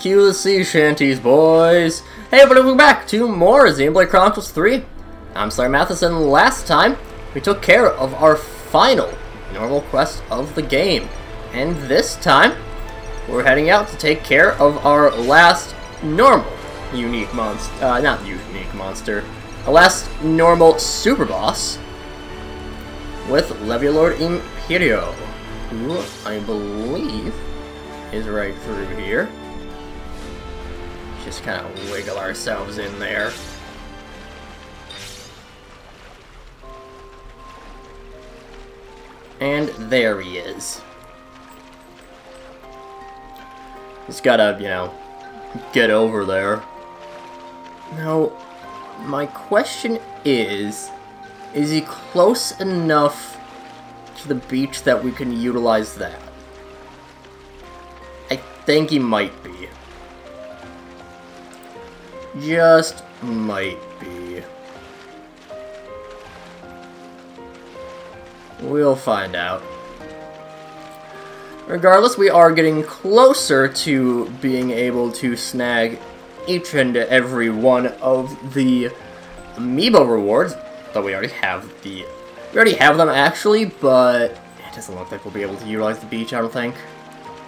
Cue the sea shanties, boys! Hey everybody, welcome back to more Xenoblade Chronicles 3. I'm Slayer Mathis. Last time, we took care of our final normal quest of the game. And this time, we're heading out to take care of our last normal unique monster, uh, not unique monster, our last normal super boss with Levialord Imperio, who I believe is right through here. Just kind of wiggle ourselves in there. And there he is. Just gotta, you know, get over there. Now, my question is, is he close enough to the beach that we can utilize that? I think he might be. Just might be. We'll find out. Regardless, we are getting closer to being able to snag each and every one of the amiibo rewards. Though we already have the... We already have them, actually, but it doesn't look like we'll be able to utilize the beach, I don't think.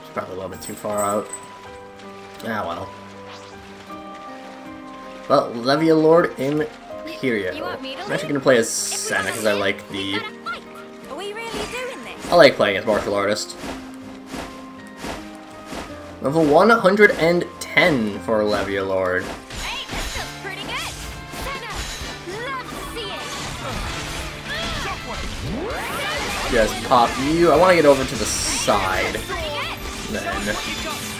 It's probably a little bit too far out. Ah, well. But Levialord Imperio. I'm actually to play as Sena because I like the... I like playing as martial artist. Level 110 for Levia Levialord. Just pop you. I want to get over to the side. Then.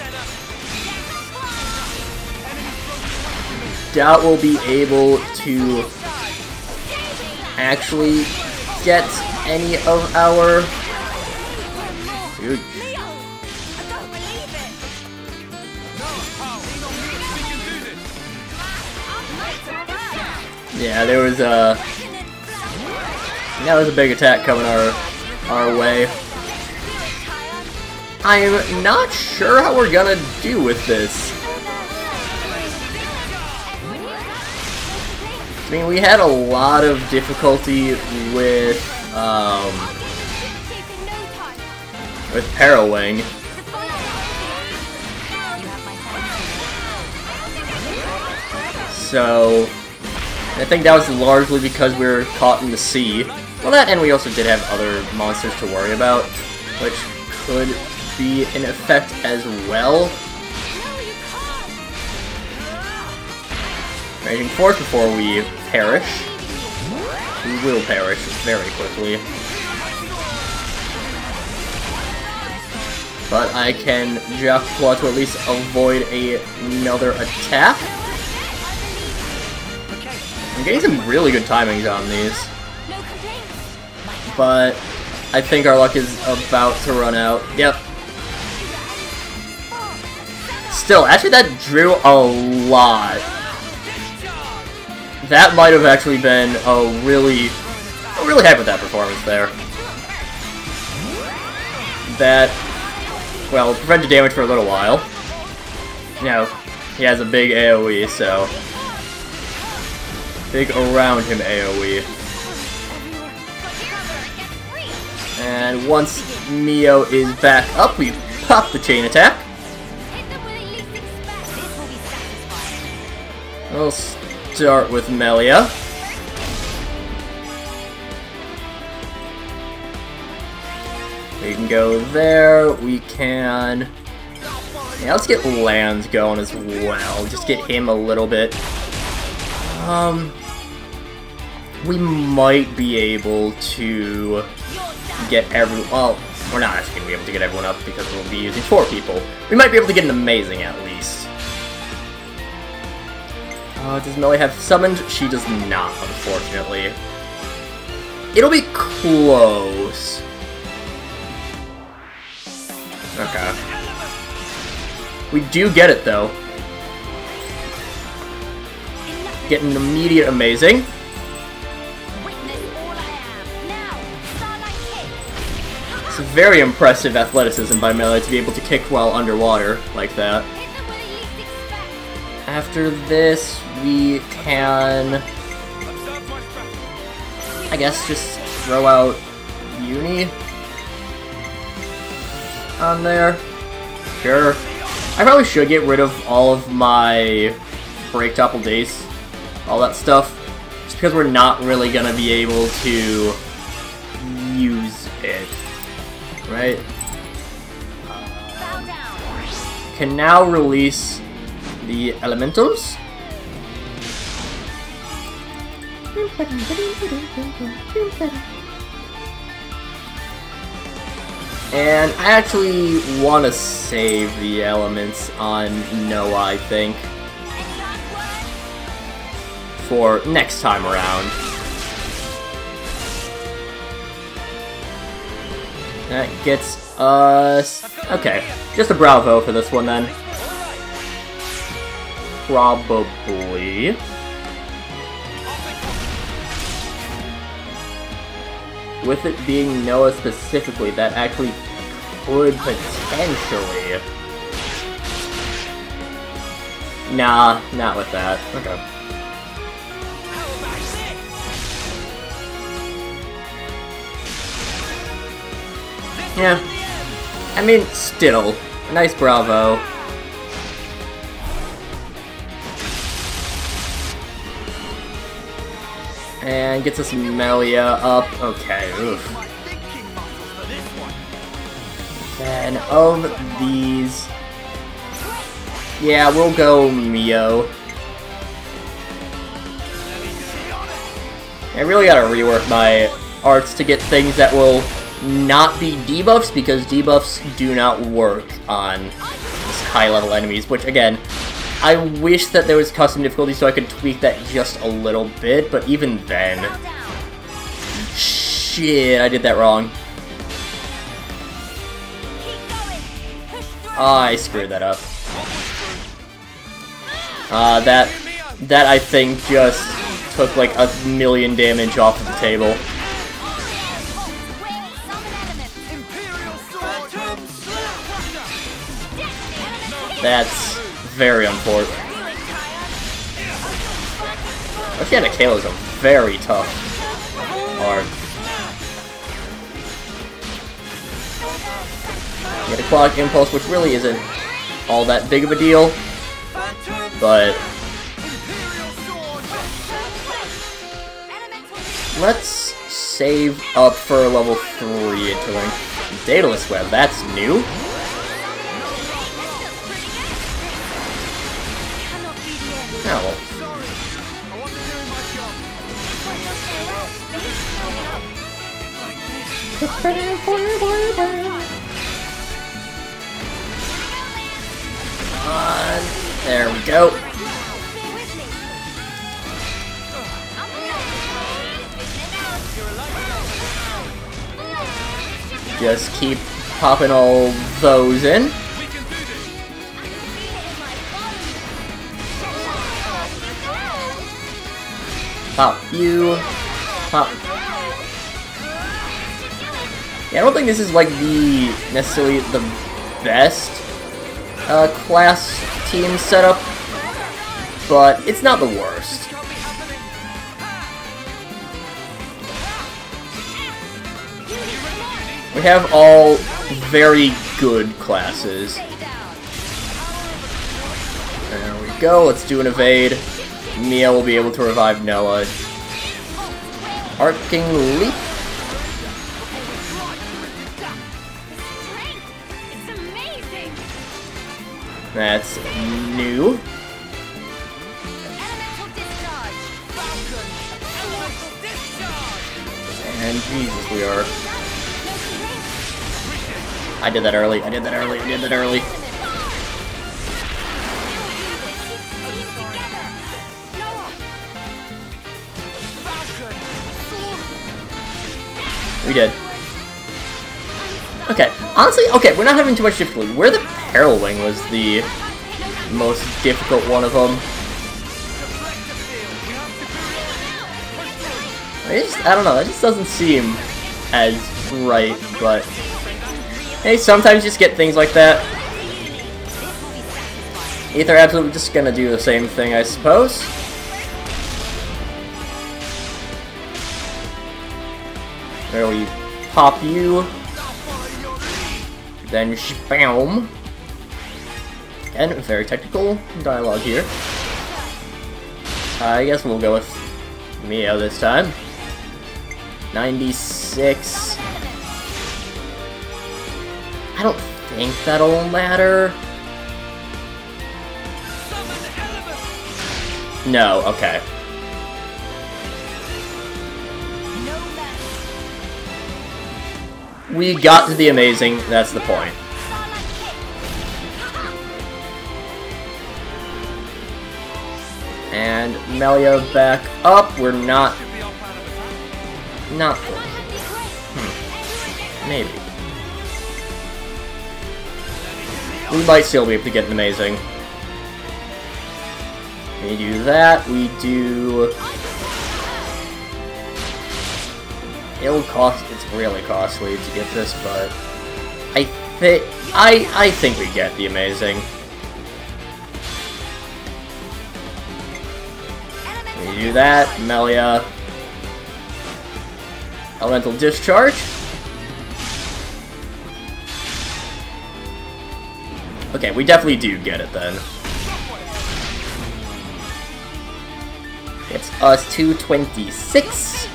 Doubt we'll be able to actually get any of our... Dude. Yeah, there was uh, a... Yeah, there's a big attack coming our our way. I'm not sure how we're gonna do with this. I mean, we had a lot of difficulty with, um, with Parawing. So, I think that was largely because we were caught in the sea. Well, that and we also did have other monsters to worry about, which could be an effect as well. Raging Force before we perish. We will perish very quickly. But I can Jack Claw to at least avoid a, another attack. I'm getting some really good timings on these but I think our luck is about to run out. Yep. Still, actually that drew a lot. That might have actually been a really, I'm really happy with that performance there. That, well, prevented damage for a little while. You know, he has a big AoE, so... Big around him AoE. And once Mio is back up, we pop the chain attack. We'll start with Melia. We can go there, we can... Yeah, let's get Lanz going as well, just get him a little bit. Um, we might be able to get every well, we're not actually going to be able to get everyone up because we'll be using four people. We might be able to get an amazing at least. Uh, does Melia have summoned? She does not, unfortunately. It'll be close. Okay. We do get it, though. Get an immediate amazing. It's very impressive athleticism by Melia to be able to kick while underwater like that. After this, we can, I guess, just throw out Eunie on there. Sure. I probably should get rid of all of my break topple daze, all that stuff, just because we're not really gonna be able to use it, right? Can now release the elementals. And I actually want to save the elements on Noah, I think. For next time around. That gets us... Okay, just a bravo for this one then. Probably. with it being Noah specifically, that actually could potentially... Nah, not with that. Okay. Yeah. I mean, still. Nice bravo. And gets us Melia up. Okay, oof. And of these... Yeah, we'll go Mio. I really gotta rework my arts to get things that will not be debuffs, because debuffs do not work on high-level enemies, which, again, I wish that there was custom difficulty so I could tweak that just a little bit, but even then... Shit, I did that wrong. Oh, I screwed that up. Uh, that, that I think just took like a million damage off of the table. That's very unfortunate. Oceanic Halo is a very tough art. Get a Clock Impulse, which really isn't all that big of a deal, but let's save up for level 3 to learn Daedalus Web. That's new. On. There we go. Just keep popping all those in. Pop you. Pop. Yeah, I don't think this is like the necessarily the best uh, class team setup, but it's not the worst. We have all very good classes. There we go, let's do an evade. Mio will be able to revive Noah. Arcing Leap. That's new. And Jesus, we are. I did that early, I did that early, I did that early. We did. Okay, honestly, okay, we're not having too much difficulty. Where the Peril Wing was the most difficult one of them. I just, I don't know, that just doesn't seem as right, but... Hey, sometimes you just get things like that. Aether absolutely just gonna do the same thing, I suppose. There we pop you. Then spam. And very technical dialogue here. I guess we'll go with Mio this time. 96. I don't think that'll matter. No, okay. We got to the amazing, that's the point. And Melia back up, we're not... Not... Hmm. Maybe. We might still be able to get an amazing. We do that, we do... It'll cost, it's really costly to get this, but... I think, I, I think we get the amazing. Do that, Melia. Elemental Discharge. Okay, we definitely do get it then. It's us 226.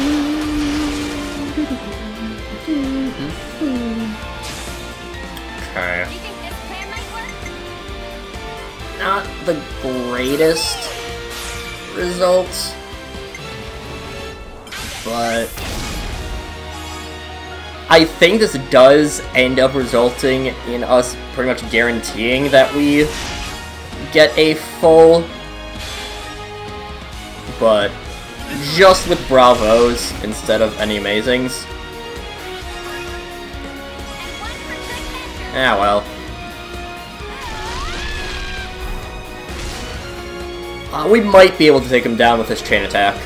greatest results, but I think this does end up resulting in us pretty much guaranteeing that we get a full, but just with bravos instead of any amazings. Ah, well. Uh, we might be able to take him down with this chain attack.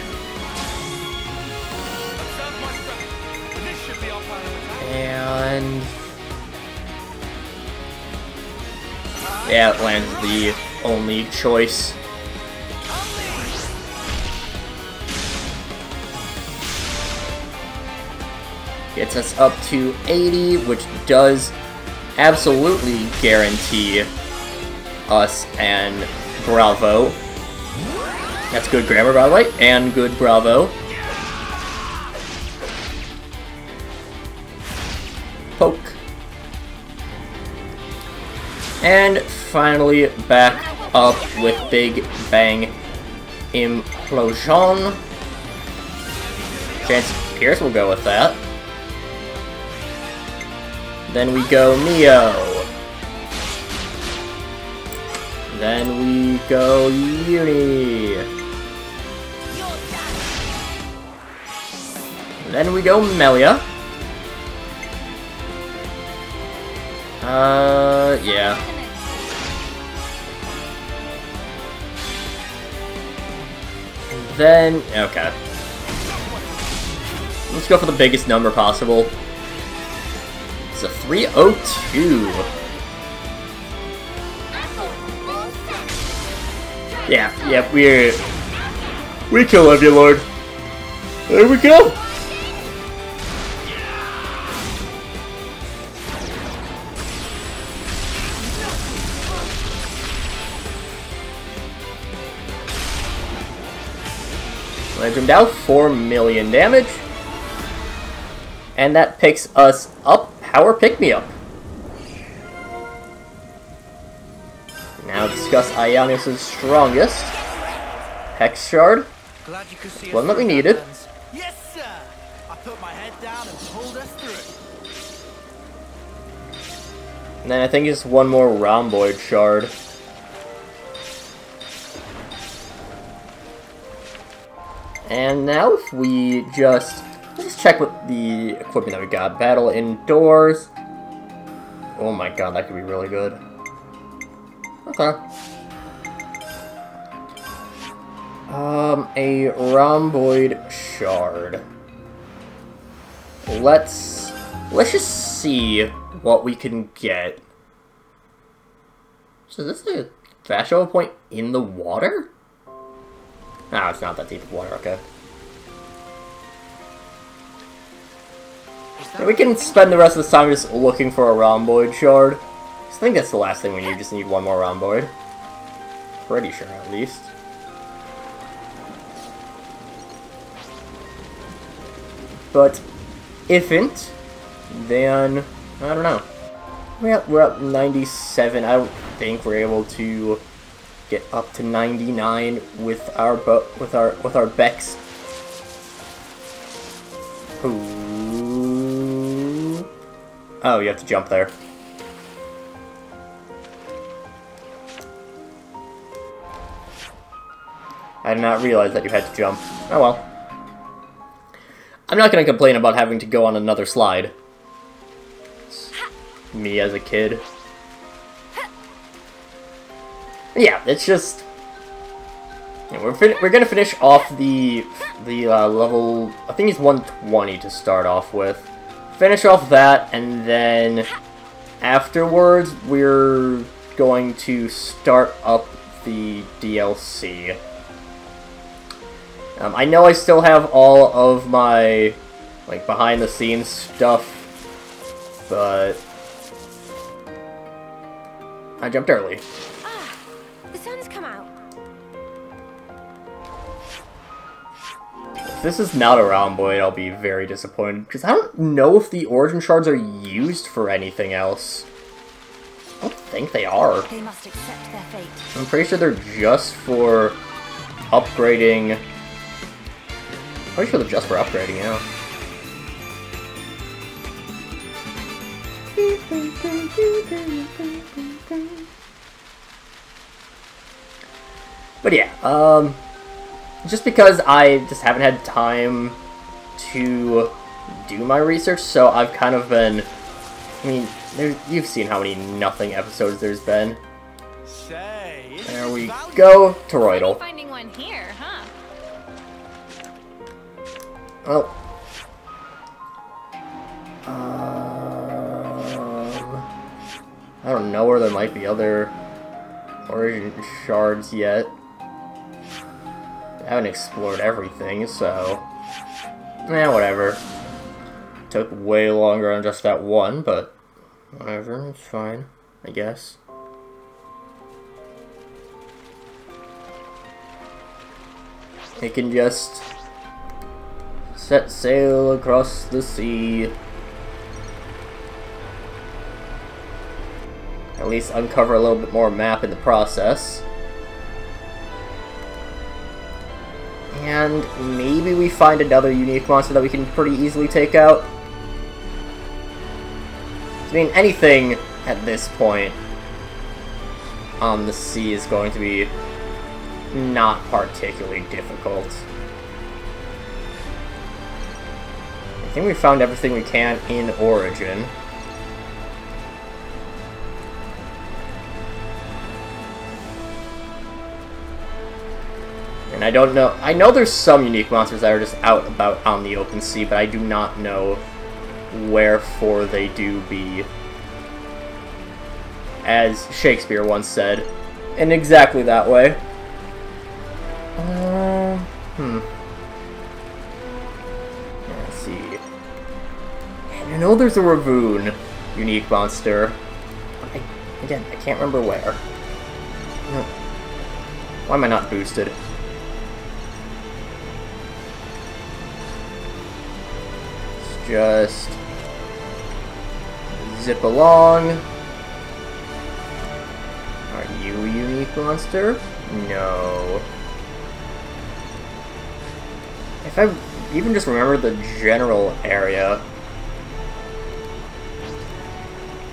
And... Yeah, it lands the only choice. Gets us up to 80, which does absolutely guarantee us and Bravo. That's good grammar, by the way, and good Bravo. Poke. And finally back up with Big Bang Implosion. Chance Pierce will go with that. Then we go Neo. Then we go Eunie. Then we go Melia. Uh, yeah. Then, okay. Let's go for the biggest number possible. It's a 302. Yeah, yeah, we're... we kill Levialord. There we go. Down 4 million damage. And that picks us up Power Pick-Me-Up. Now discuss Ionios' strongest. Hex Shard. One that we needed. Yes, sir. I put my head down and pulled us through. And then I think it's one more Rhomboid Shard. And now if we just let's check with the equipment that we got. Battle indoors. Oh my god, that could be really good. Okay. Um, a rhomboid shard. Let's let's just see what we can get. So this is a fast point in the water? No, it's not that deep of water, okay. Yeah, we can spend the rest of this time just looking for a rhomboid shard. I think that's the last thing we need, just need one more rhomboid. Pretty sure, at least. But, if it, then, I don't know. We're at, we're at 97, I don't think we're able to get up to 99 with our with our with our Bex. Ooh. Oh, you have to jump there. I did not realize that you had to jump. Oh well. I'm not going to complain about having to go on another slide. It's me as a kid. Yeah, it's just... Yeah, we're, we're gonna finish off the the uh, level... I think it's 120 to start off with. Finish off that, and then afterwards we're going to start up the DLC. Um, I know I still have all of my, like, behind-the-scenes stuff, but... I jumped early. If this is not a rhomboid, I'll be very disappointed, because I don't know if the origin shards are used for anything else. I don't think they are. They must accept their fate. I'm pretty sure they're just for upgrading Pretty sure they're just for upgrading, yeah. But yeah, um, just because I just haven't had time to do my research, so I've kind of been, I mean, there, you've seen how many nothing episodes there's been. Say, There we go, Toroidal. Finding one here, huh? Well. Um, I don't know where there might be other origin shards yet. I haven't explored everything, so... Eh, whatever. Took way longer on just that one, but... Whatever, it's fine, I guess. It can just set sail across the sea. At least uncover a little bit more map in the process. And maybe we find another unique monster that we can pretty easily take out. I mean, anything at this point on the sea is going to be not particularly difficult. I think we found everything we can in Origin. And I don't know... I know there's some unique monsters that are just out about on the open sea, but I do not know wherefore they do be. As Shakespeare once said, in exactly that way. Um, hmm. Let's see. I know there's a Ravoon unique monster. I, again, I can't remember where. Why am I not boosted? Just zip along. Are you a unique monster? No. If I even just remember the general area,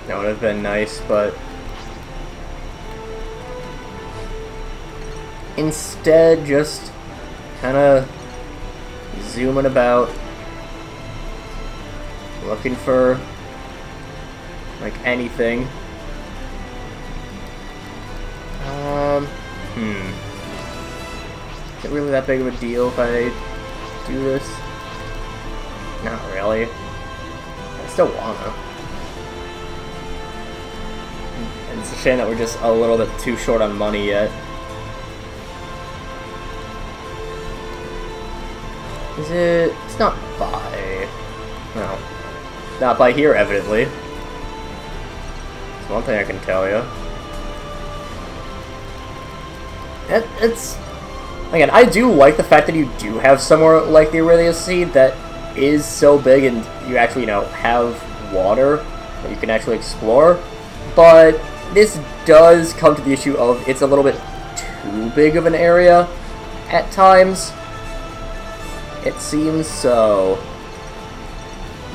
that would have been nice, but instead just kind of zooming about, looking for like anything. Um, hmm. Is it really that big of a deal if I do this? Not really. I still wanna. And It's a shame that we're just a little bit too short on money yet. Is it... It's not by... No. Not by here, evidently. It's one thing I can tell you. It, it's... Again, I do like the fact that you do have somewhere like the Aurelius Sea that is so big and you actually, you know, have water that you can actually explore. But this does come to the issue of it's a little bit too big of an area at times. It seems so.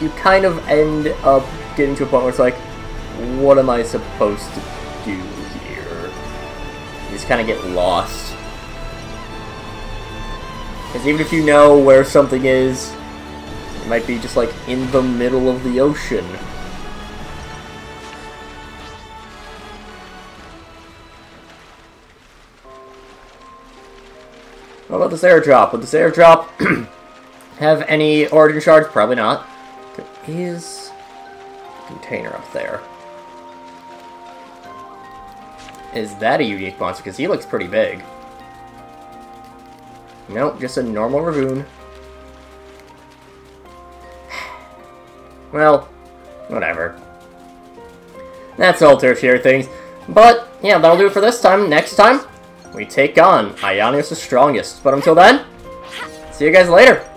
You kind of end up getting to a point where it's like, what am I supposed to do here? You just kind of get lost. Because even if you know where something is, it might be just like in the middle of the ocean. What about this airdrop? Would this airdrop have any origin shards? Probably not. Is container up there. Is that a unique monster? Because he looks pretty big. Nope, just a normal Ravoon. Well, whatever. That's all tertiary things. But, yeah, that'll do it for this time. Next time, we take on Ionios the Strongest. But until then, see you guys later.